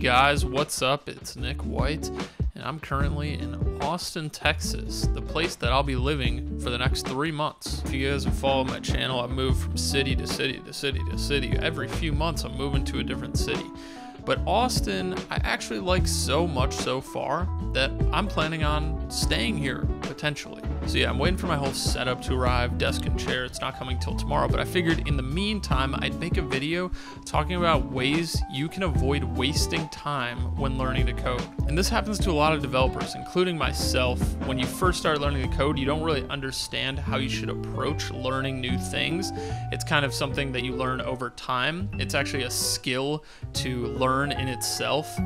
guys, what's up? It's Nick White, and I'm currently in Austin, Texas, the place that I'll be living for the next three months. If you guys have followed my channel, I move from city to city to city to city. Every few months, I'm moving to a different city. But Austin, I actually like so much so far that I'm planning on staying here potentially. So yeah, I'm waiting for my whole setup to arrive, desk and chair. It's not coming till tomorrow, but I figured in the meantime, I'd make a video talking about ways you can avoid wasting time when learning to code. And this happens to a lot of developers, including myself. When you first start learning to code, you don't really understand how you should approach learning new things. It's kind of something that you learn over time. It's actually a skill to learn in itself.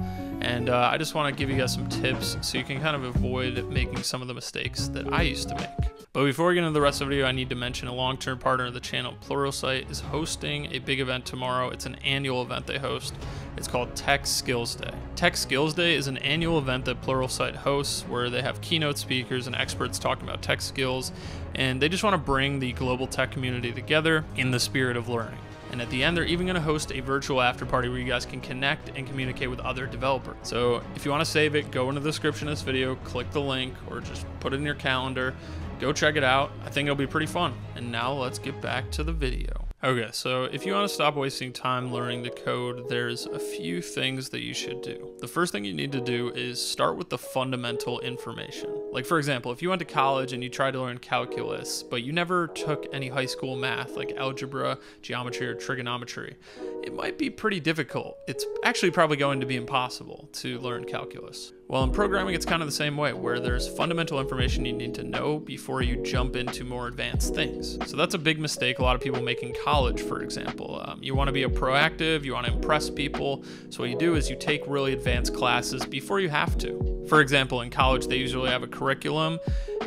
And uh, I just want to give you guys some tips so you can kind of avoid making some of the mistakes that I used to make. But before we get into the rest of the video, I need to mention a long-term partner of the channel, Pluralsight, is hosting a big event tomorrow. It's an annual event they host. It's called Tech Skills Day. Tech Skills Day is an annual event that Pluralsight hosts where they have keynote speakers and experts talking about tech skills, and they just want to bring the global tech community together in the spirit of learning. And at the end, they're even going to host a virtual after party where you guys can connect and communicate with other developers. So if you want to save it, go into the description of this video, click the link, or just put it in your calendar. Go check it out. I think it'll be pretty fun. And now let's get back to the video. Okay, so if you want to stop wasting time learning the code, there's a few things that you should do. The first thing you need to do is start with the fundamental information. Like, for example, if you went to college and you tried to learn calculus, but you never took any high school math like algebra, geometry, or trigonometry, it might be pretty difficult. It's actually probably going to be impossible to learn calculus. Well, in programming, it's kind of the same way, where there's fundamental information you need to know before you jump into more advanced things. So that's a big mistake a lot of people make in college, for example. Um, you want to be a proactive, you want to impress people. So what you do is you take really advanced classes before you have to. For example, in college, they usually have a curriculum,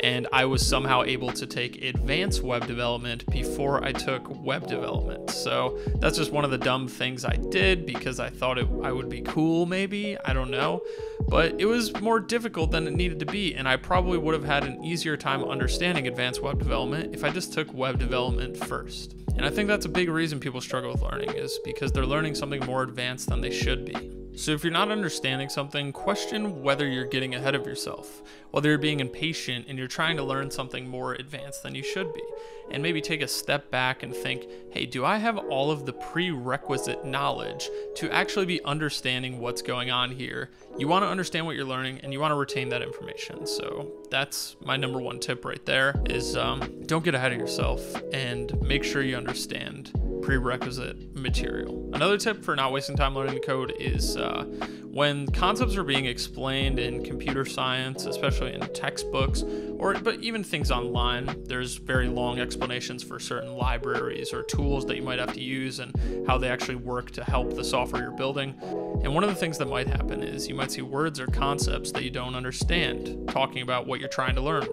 and I was somehow able to take advanced web development before I took web development. So that's just one of the dumb things I did because I thought it, I would be cool, maybe. I don't know. But it was more difficult than it needed to be, and I probably would have had an easier time understanding advanced web development if I just took web development first. And I think that's a big reason people struggle with learning is because they're learning something more advanced than they should be. So if you're not understanding something, question whether you're getting ahead of yourself, whether you're being impatient and you're trying to learn something more advanced than you should be. And maybe take a step back and think, hey, do I have all of the prerequisite knowledge to actually be understanding what's going on here? You want to understand what you're learning and you want to retain that information. So that's my number one tip right there is um, don't get ahead of yourself and make sure you understand prerequisite material. Another tip for not wasting time learning the code is uh, when concepts are being explained in computer science, especially in textbooks, or but even things online, there's very long explanations for certain libraries or tools that you might have to use and how they actually work to help the software you're building. And one of the things that might happen is you might see words or concepts that you don't understand talking about what you're trying to learn.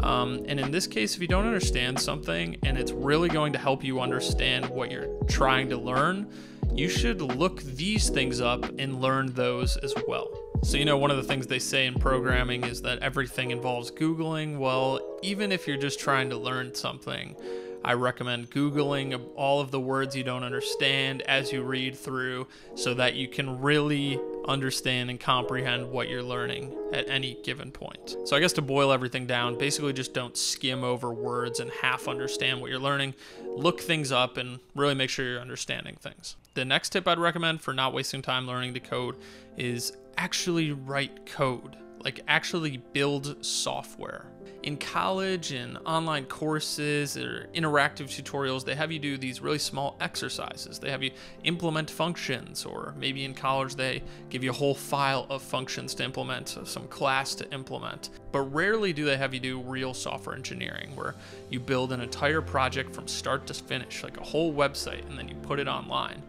Um, and in this case, if you don't understand something and it's really going to help you understand what you're trying to learn, you should look these things up and learn those as well. So, you know, one of the things they say in programming is that everything involves Googling. Well, even if you're just trying to learn something, I recommend Googling all of the words you don't understand as you read through so that you can really understand and comprehend what you're learning at any given point. So, I guess to boil everything down, basically just don't skim over words and half understand what you're learning. Look things up and really make sure you're understanding things. The next tip I'd recommend for not wasting time learning to code is actually write code, like actually build software in college and online courses or interactive tutorials, they have you do these really small exercises. They have you implement functions, or maybe in college, they give you a whole file of functions to implement, uh, some class to implement. But rarely do they have you do real software engineering, where you build an entire project from start to finish, like a whole website, and then you put it online.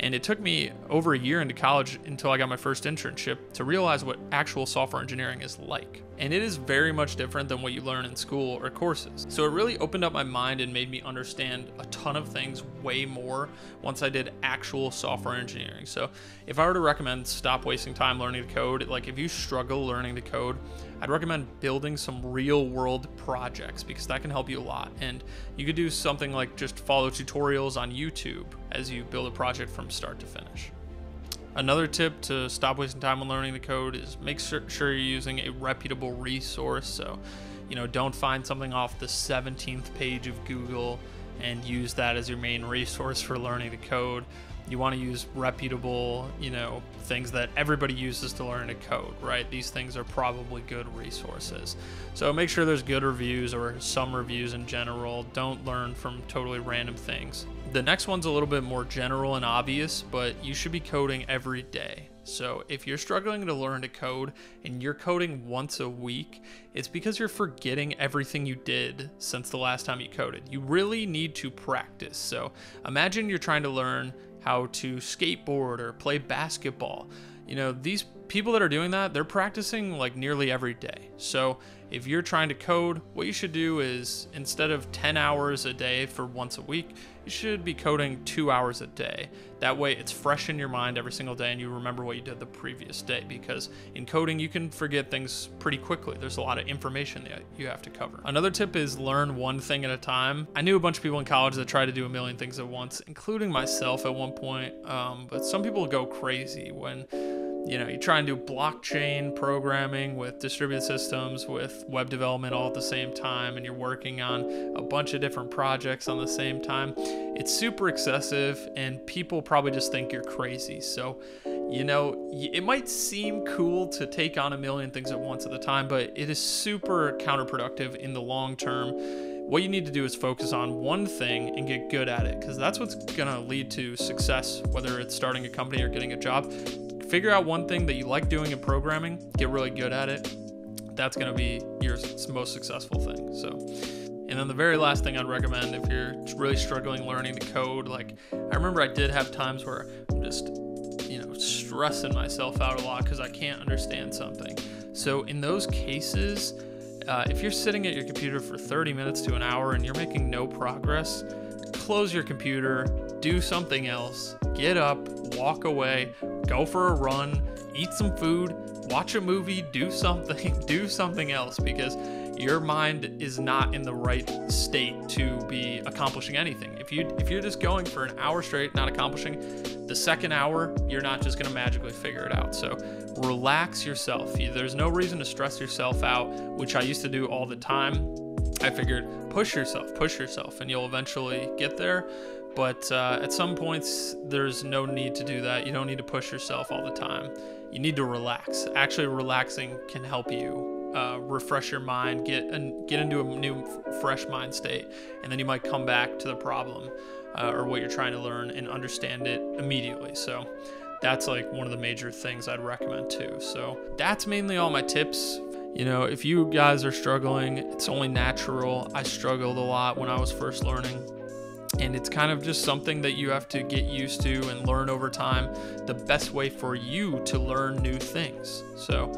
And it took me over a year into college until I got my first internship to realize what actual software engineering is like. And it is very much different than what you learn in school or courses. So it really opened up my mind and made me understand a ton of things way more once I did actual software engineering. So if I were to recommend stop wasting time learning to code, like if you struggle learning to code, I'd recommend building some real world projects because that can help you a lot. And you could do something like just follow tutorials on YouTube as you build a project from start to finish. Another tip to stop wasting time on learning the code is make sure, you're using a reputable resource. So, you know, don't find something off the 17th page of Google and use that as your main resource for learning the code. You want to use reputable, you know, things that everybody uses to learn to code, right? These things are probably good resources. So make sure there's good reviews or some reviews in general. Don't learn from totally random things. The next one's a little bit more general and obvious, but you should be coding every day. So if you're struggling to learn to code and you're coding once a week, it's because you're forgetting everything you did since the last time you coded. You really need to practice. So imagine you're trying to learn how to skateboard or play basketball. You know, these people that are doing that, they're practicing like nearly every day. So if you're trying to code, what you should do is instead of 10 hours a day for once a week, you should be coding two hours a day. That way it's fresh in your mind every single day and you remember what you did the previous day because in coding you can forget things pretty quickly. There's a lot of information that you have to cover. Another tip is learn one thing at a time. I knew a bunch of people in college that tried to do a million things at once, including myself at one point. Um, but some people go crazy when you know, you try and do blockchain programming with distributed systems, with web development all at the same time, and you're working on a bunch of different projects on the same time. It's super excessive, and people probably just think you're crazy. So, you know, it might seem cool to take on a million things at once at the time, but it is super counterproductive in the long term what you need to do is focus on one thing and get good at it because that's what's going to lead to success whether it's starting a company or getting a job figure out one thing that you like doing in programming, get really good at it. That's going to be your most successful thing. So, and then the very last thing I'd recommend if you're really struggling learning to code, like I remember I did have times where I'm just, you know, stressing myself out a lot because I can't understand something. So, in those cases, uh, if you're sitting at your computer for 30 minutes to an hour and you're making no progress, close your computer, do something else, get up, walk away, go for a run, eat some food, watch a movie, do something, do something else because your mind is not in the right state to be accomplishing anything. If you if you're just going for an hour straight not accomplishing, the second hour you're not just going to magically figure it out. So relax yourself. There's no reason to stress yourself out, which I used to do all the time. I figured push yourself, push yourself, and you'll eventually get there. But uh, at some points, there's no need to do that. You don't need to push yourself all the time. You need to relax. Actually, relaxing can help you uh, refresh your mind, get and get into a new, fresh mind state, and then you might come back to the problem uh, or what you're trying to learn and understand it immediately. So that's like one of the major things I'd recommend too. So that's mainly all my tips. You know, if you guys are struggling, it's only natural. I struggled a lot when I was first learning and it's kind of just something that you have to get used to and learn over time the best way for you to learn new things. So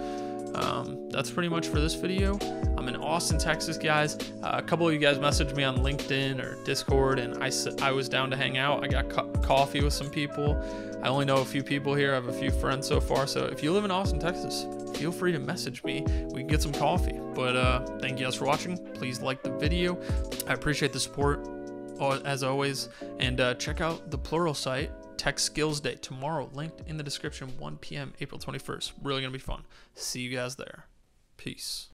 um, that's pretty much for this video. I'm in austin texas guys. Uh, a couple of you guys messaged me on linkedin or discord and i i was down to hang out. I got co- coffee with some people. I only know a few people here. I have a few friends so far. So if you live in austin texas feel free to message me. We can get some coffee. But uh, thank you guys for watching. Please like the video. I appreciate the support as always. And uh, check out the Pluralsight, Tech Skills Day tomorrow, linked in the description, 1 p.m., April 21st. Really going to be fun. See you guys there. Peace.